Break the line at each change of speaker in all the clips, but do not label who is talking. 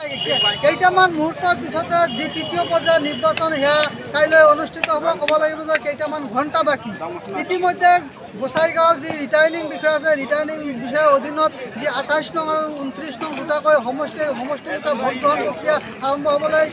কেইটামান মুহূৰ্তৰ পিছতে যি তৃতীয় পৰ্যায়ৰ নিৰ্বাচন সেয়া কাইলৈ অনুষ্ঠিত হ'ব ক'ব লাগিব যে কেইটামান ঘণ্টা বাকী। ইতিমধ্যে গোসাইগাঁও যি ৰিটাৰ্ণিং বিষয়া আছে ৰিটাৰ্ণিং বিষয়াৰ অধীনত যি আঠাইছ নং আৰু ঊনত্ৰিছ নং দুটাকৈ সমষ্টি সমষ্টিৰ এটা ভোটগ্ৰহণ প্ৰক্ৰিয়া আৰম্ভ হ'বলৈ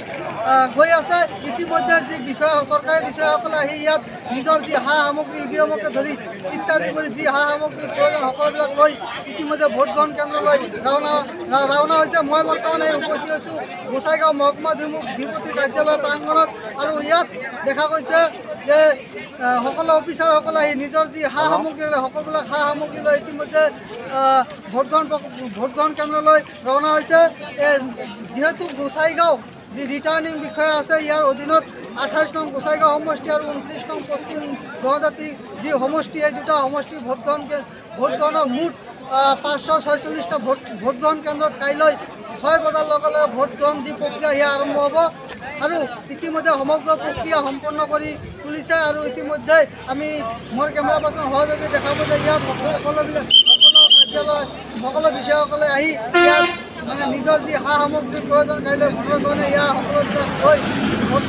আহ, গৈ আছে। ইতিমধ্যে যি বিষয়া চৰকাৰী বিষয়াসকলে আহি ইয়াত নিজৰ যি সা সামগ্ৰী ই ভি এমকে ধৰি ইত্যাদি কৰি যি সা সামগ্ৰীৰ প্ৰয়োজন সকলোবিলাক লৈ ইতিমধ্যে ভোটগ্ৰহণ কেন্দ্ৰলৈ ৰাওনা ৰা- ৰাওনা হৈছে। মই বৰ্তমানে উপস্থিত হৈছোঁ গোসাইগাঁও মহকুমা ধি- অধিপতি কাৰ্যালয় প্ৰাংগণত আৰু ইয়াত দেখা গৈছে যে সকলো অফিচাৰসকলে আহি নিজৰ যি সা সামগ্ৰী লৈ সকলোবিলাক সা সামগ্ৰী লৈ ইতিমধ্যে ভোটগ্ৰহণ ভোটগ্ৰহণ কেন্দ্ৰলৈ ৰাওনা হৈছে। যিহেতু গোসাইগাঁও যি ৰিটাৰ্ণিং বিষয়া আছে ইয়াৰ অধীনত আঠাইছ নং গোসাইগাঁও সমষ্টি আৰু ঊনত্ৰিছ নং পশ্চিম জনজাতি যি সমষ্টি এই দুটা সমষ্টিৰ ভোটগ্ৰহণ কে- ভোটগ্ৰহণৰ মুঠ পাঁচশ ছয়চল্লিছটা ভোট ভোটগ্ৰহণ কেন্দ্ৰত কাইলৈ ছয় বজাৰ লগে লগে ভোটগ্ৰহণ যি প্ৰক্ৰিয়া সেয়া আৰম্ভ হ'ব। আৰু ইতিমধ্যে সমগ্ৰ প্ৰক্ৰিয়া সম্পন্ন কৰি তুলিছে আৰু ইতিমধ্যে আমি মোৰ কেমেৰা পাৰ্চন সহযোগী দেখাব যে ইয়াত সকলো সকলোবিলাক সকলো কাৰ্যালয় সকলো বিষয়াসকলে আহি মানে নিজৰ যি সা সামগ্ৰীৰ প্ৰয়োজন কাইলৈ ভোটৰ কাৰণে ইয়াৰ সকলোবিলাক লৈ ভোট